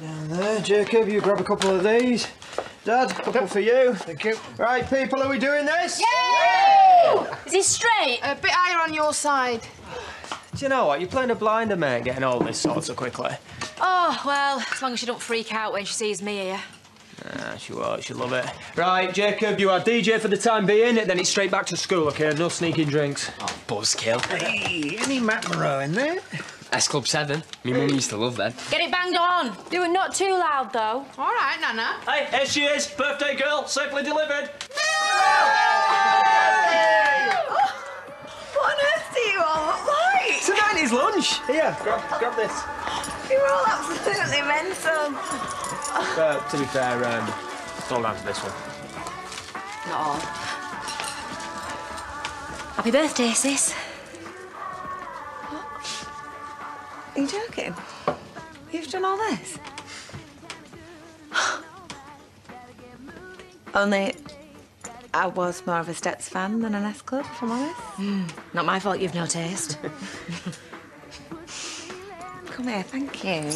Down there, Jacob, you grab a couple of these. Dad, a couple for you. Thank you. Right, people, are we doing this? Is he straight? A bit higher on your side. Do you know what? You're playing a blinder, mate, getting all this sorted so quickly. Oh, well, as long as she don't freak out when she sees me here. Ah, she won't. She'll love it. Right, Jacob, you are DJ for the time being, then it's straight back to school, OK? No sneaking drinks. Oh, buzzkill. Hey, any McMurrow in there? S Club 7. My mum used to love them. Get it banged on. Do it not too loud, though. All right, Nana. Hey, here she is. Birthday girl, safely delivered. What on earth do you all look like? It's a 90s lunch. Here, grab, grab this. You're all absolutely mental. Uh, to be fair, um, don't answer this one. Not all. Happy birthday, sis. Are you joking? You've done all this? Only I was more of a Steps fan than an S Club, if I'm honest. Hmm, not my fault you've no taste. Come here, thank you.